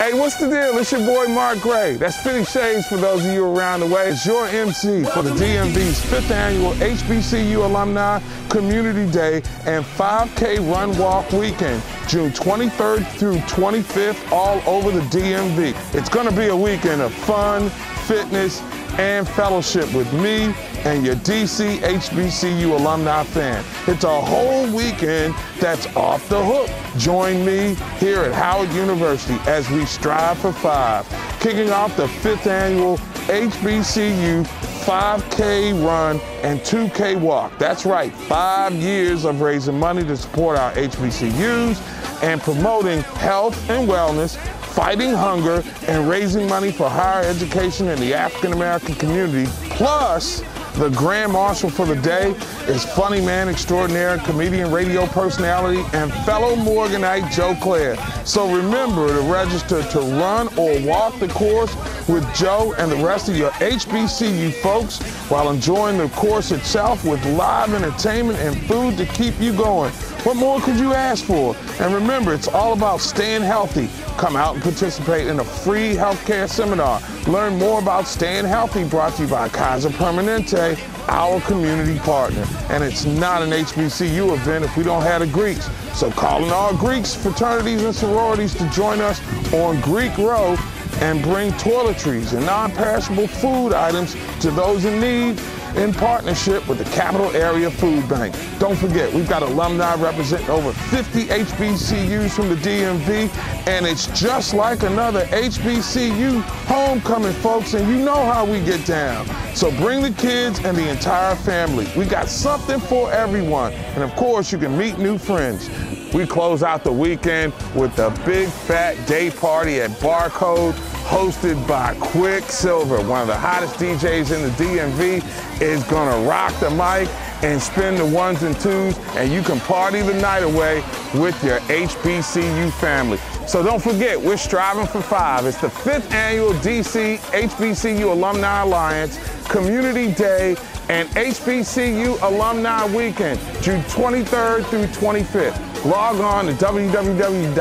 Hey, what's the deal? It's your boy Mark Gray. That's 50 Shades for those of you around the way. It's your MC for the DMV's fifth annual HBCU Alumni Community Day and 5K Run Walk Weekend, June 23rd through 25th, all over the DMV. It's going to be a weekend of fun, fitness, and fellowship with me and your DC HBCU alumni fan. It's a whole weekend that's off the hook. Join me here at Howard University as we strive for five, kicking off the fifth annual HBCU 5K run and 2K walk. That's right, five years of raising money to support our HBCUs and promoting health and wellness fighting hunger, and raising money for higher education in the African American community. Plus, the Grand Marshal for the day is funny man extraordinaire, comedian, radio personality, and fellow Morganite Joe Clair. So remember to register to run or walk the course with Joe and the rest of your HBCU folks while enjoying the course itself with live entertainment and food to keep you going. What more could you ask for? And remember, it's all about staying healthy. Come out and participate in a free healthcare seminar. Learn more about staying healthy brought to you by Kaiser Permanente, our community partner. And it's not an HBCU event if we don't have the Greeks. So call in all Greeks, fraternities, and sororities to join us on Greek Row and bring toiletries and non-perishable food items to those in need in partnership with the Capital Area Food Bank. Don't forget, we've got alumni representing over 50 HBCUs from the DMV, and it's just like another HBCU homecoming, folks, and you know how we get down. So bring the kids and the entire family. We got something for everyone. And of course, you can meet new friends. We close out the weekend with a big fat day party at Barcode hosted by Quicksilver, one of the hottest DJs in the DMV, is gonna rock the mic and spin the ones and twos, and you can party the night away with your HBCU family. So don't forget, we're striving for five. It's the fifth annual DC HBCU Alumni Alliance Community Day and HBCU Alumni Weekend, June 23rd through 25th. Log on to www.dchbcu.org,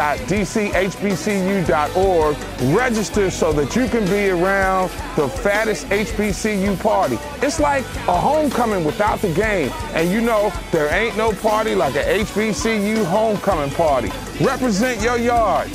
register so that you can be around the fattest HBCU party. It's like a homecoming without the game. And you know, there ain't no party like a HBCU homecoming party. Represent your yard.